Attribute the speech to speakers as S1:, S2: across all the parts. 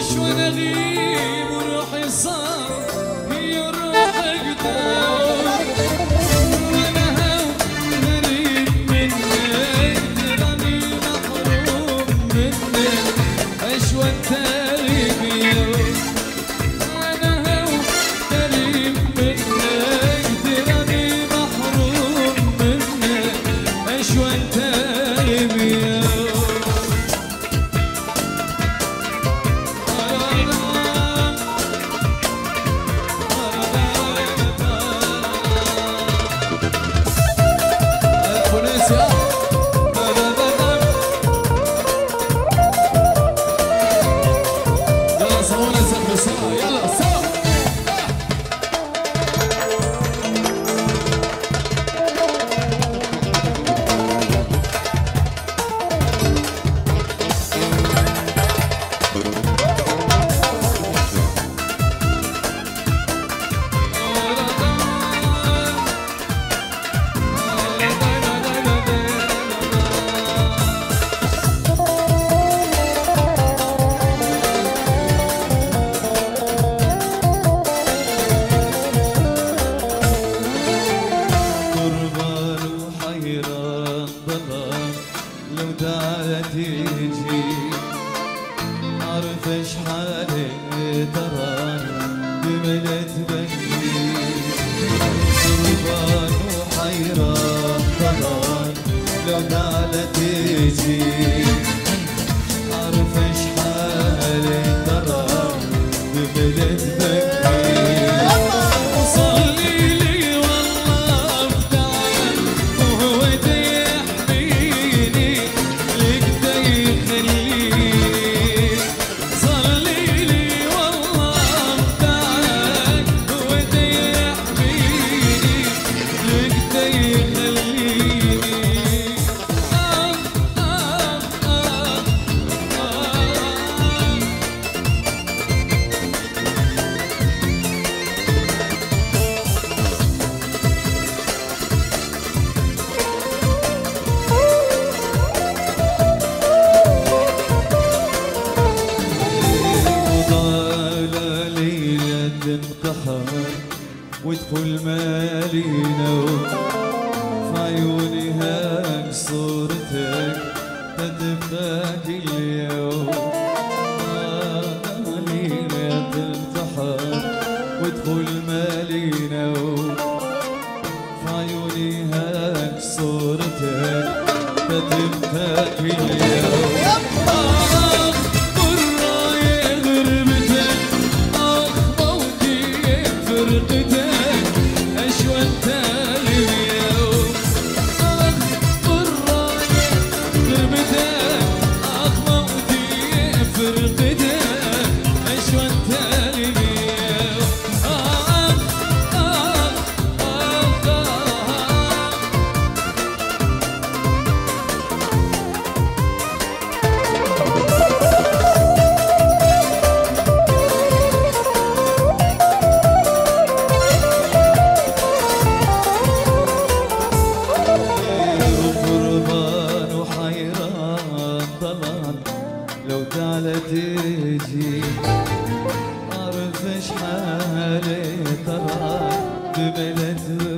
S1: وعيش وأنا وروحي صار البحر ودخول مالي نوم في عيوني هاك صورتك تتبقى كل يوم علينا تنتحر ودخول مالي نوم في عيوني هاك صورتك تتبقى كل يوم تجي عارف ايش حالي ترى ببلد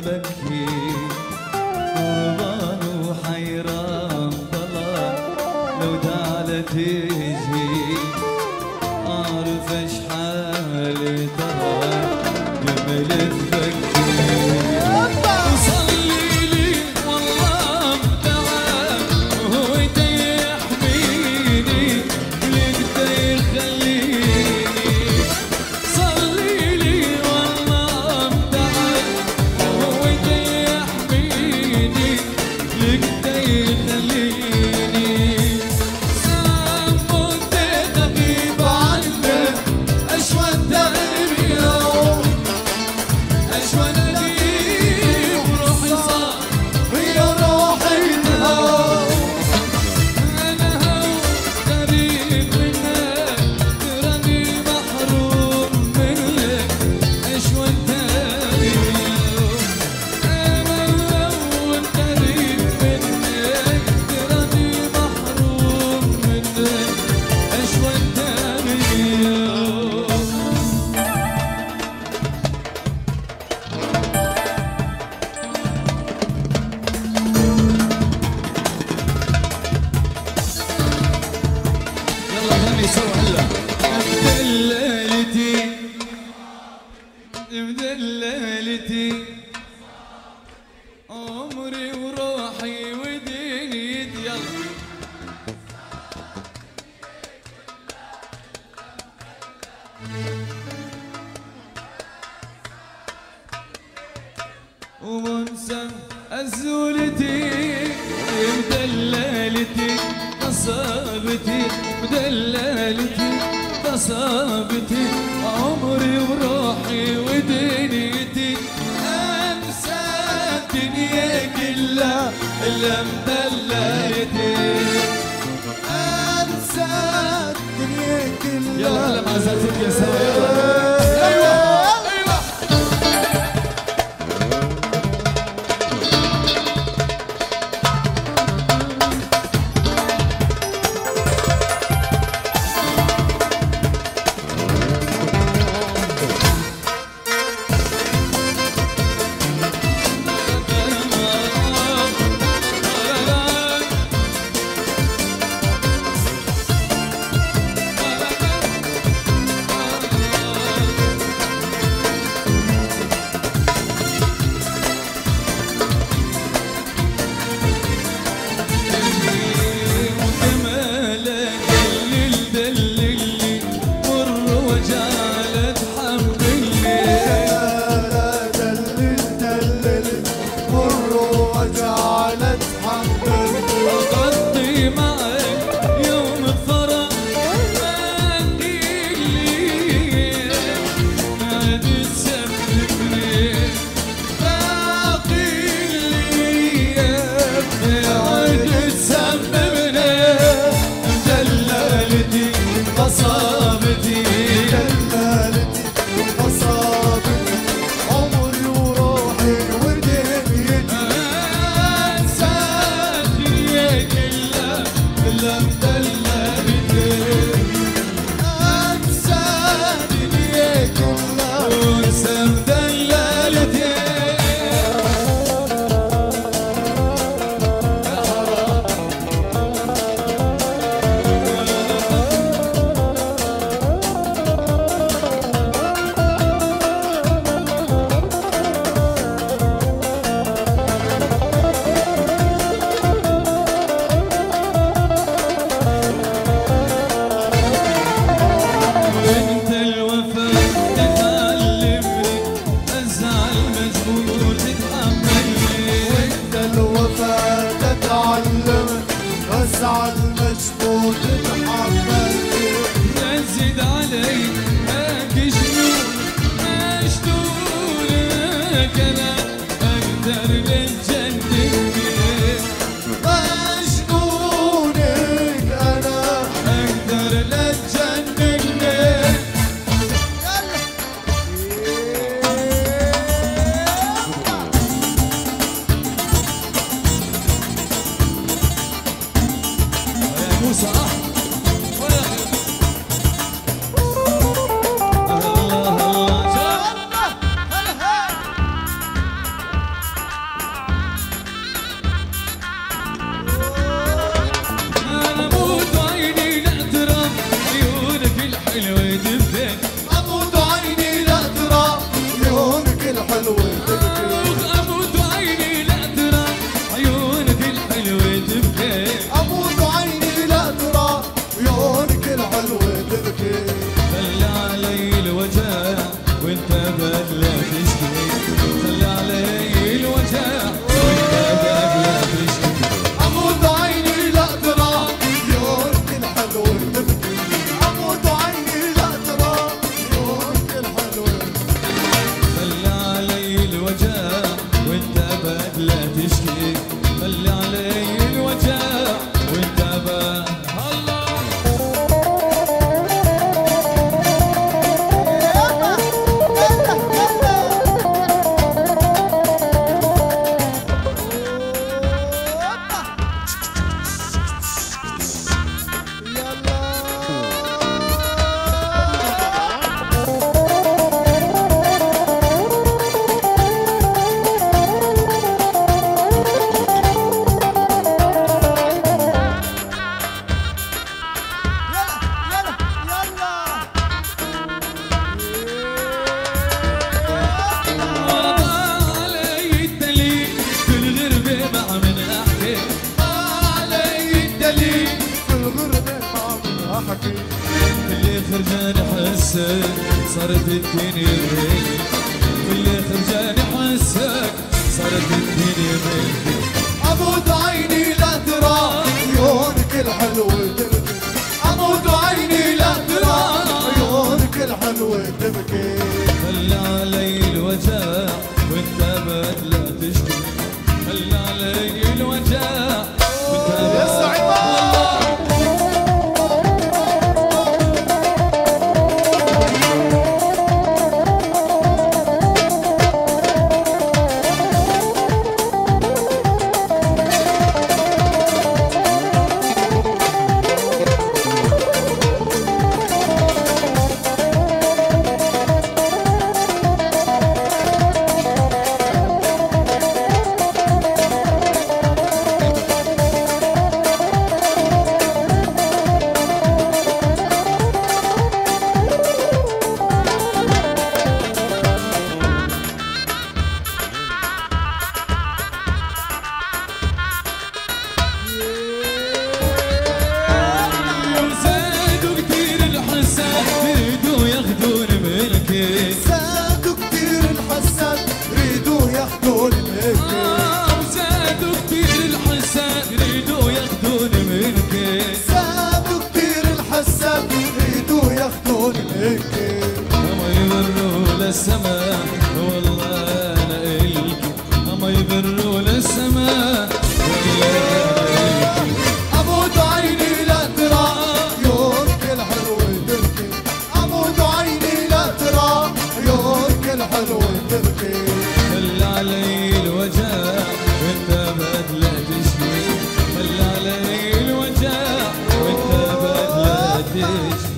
S1: vez.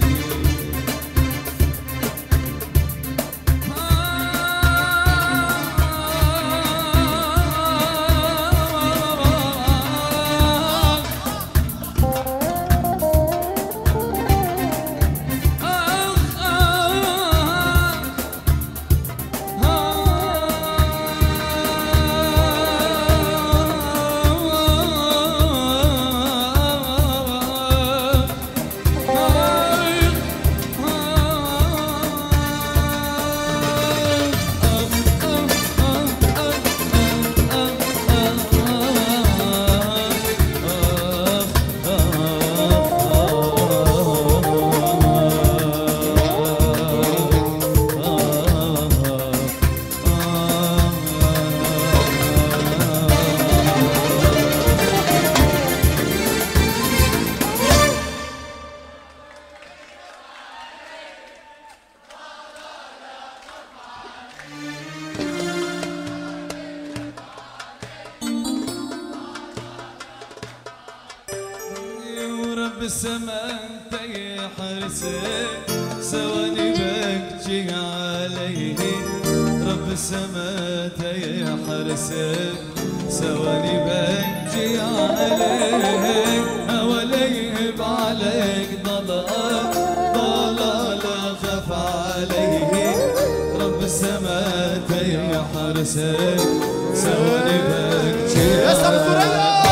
S1: ما انت عليه رب سما يا حرسك ثواني بكجي عليه حواليه بعليك ضلال ضلال خف عليه رب سما يا حرسك
S2: ثواني بكجي يا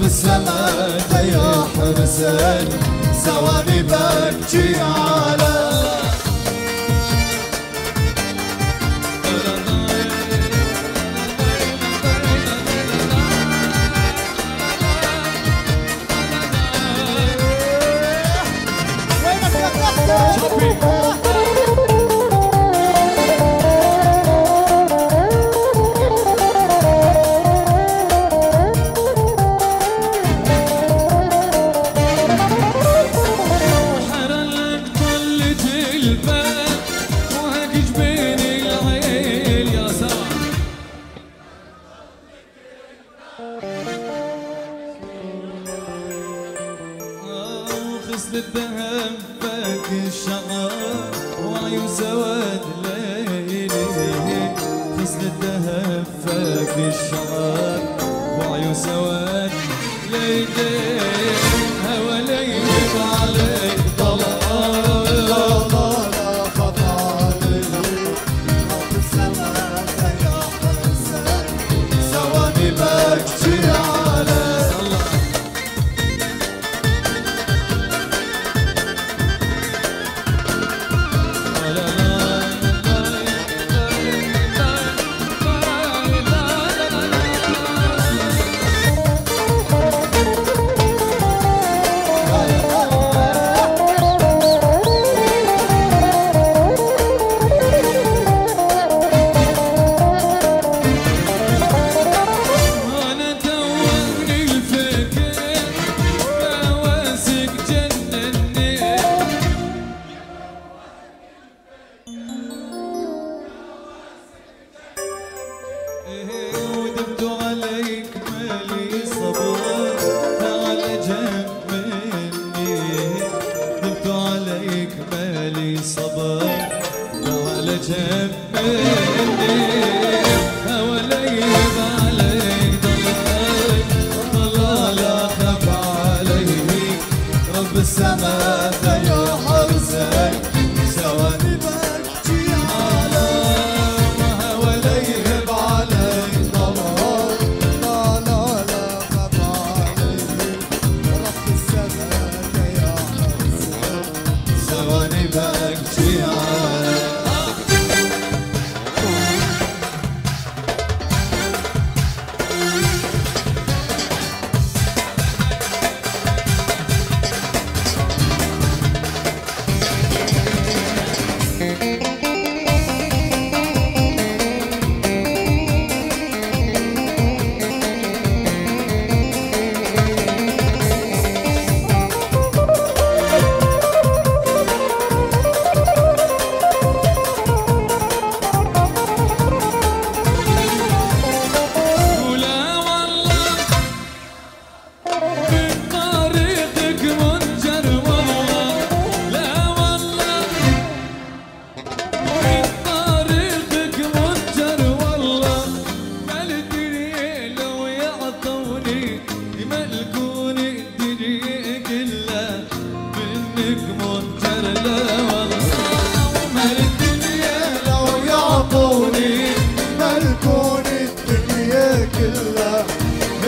S2: في السماء يا حسين ثواني
S1: ببكي على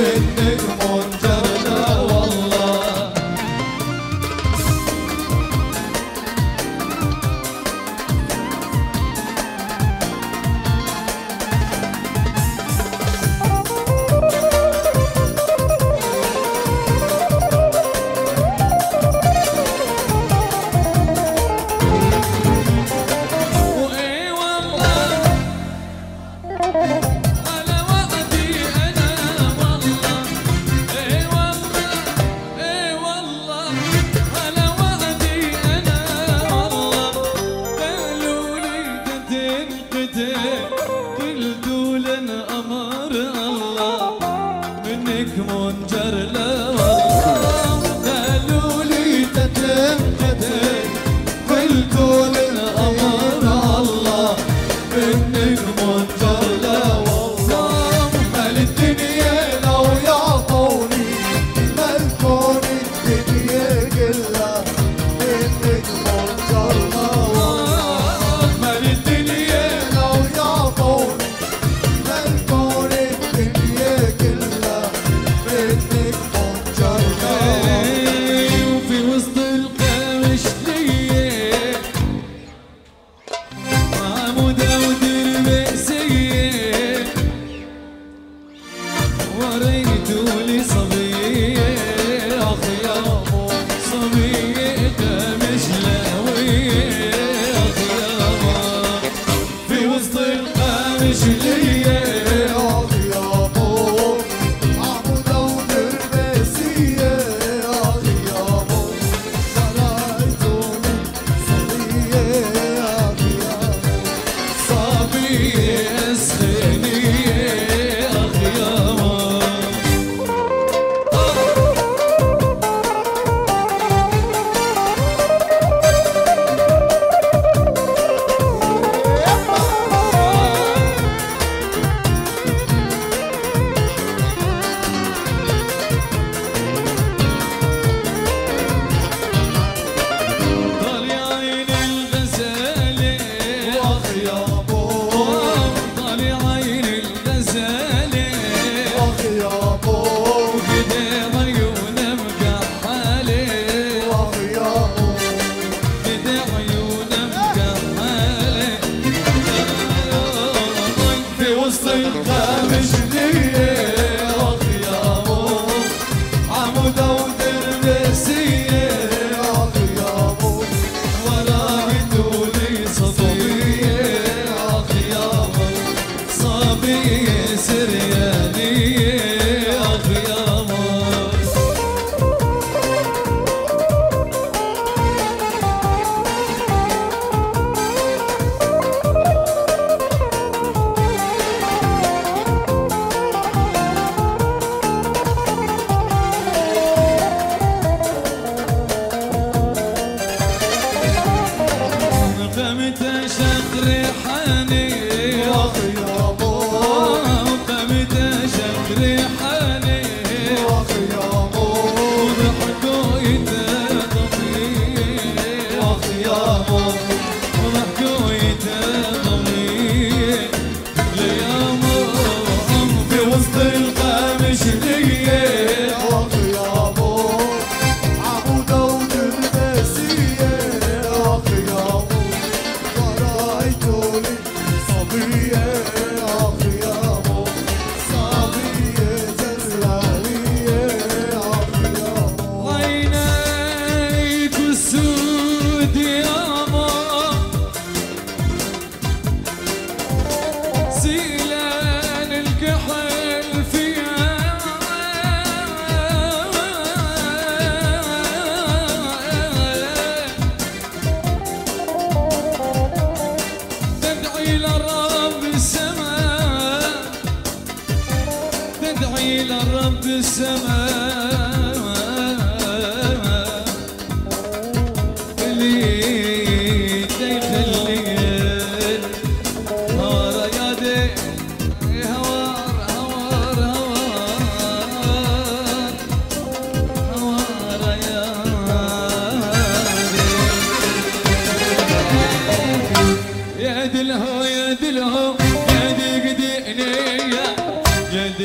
S1: senin monta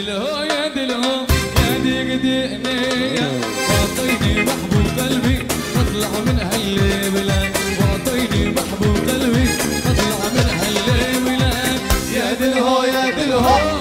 S1: دلهو يا دلهو يا ديق دقنية واعطيني محبوب قلبي اطلع من هالليبلة واعطيني محبوب قلبي اطلع من هالليبلة
S2: يا دلهو يا دلهو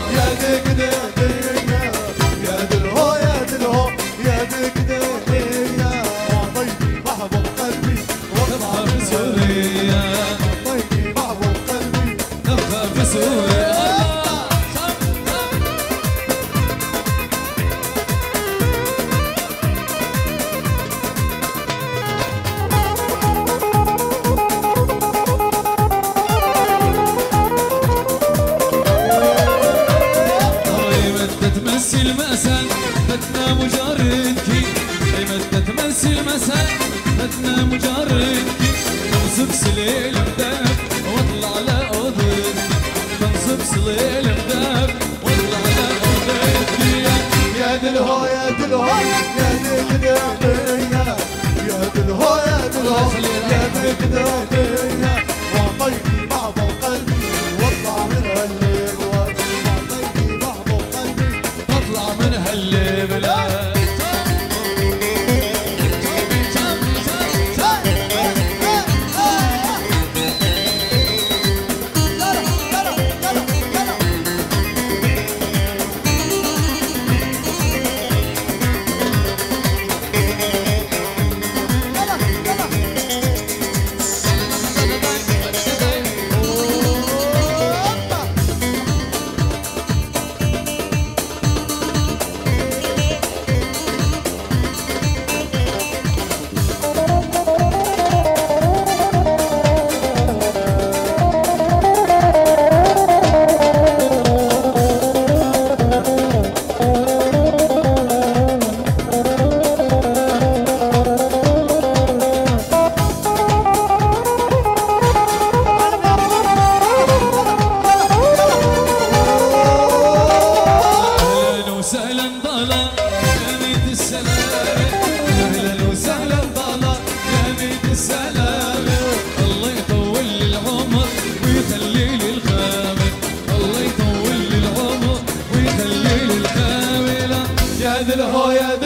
S2: يا دلهو يا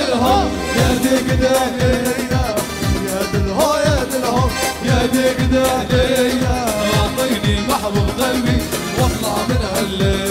S2: يا دلهو يا يا ديك دهلينا يعطيني محبوب قلبي واطلع من هالليل.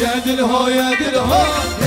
S1: يا
S2: دلهو يا دلهو.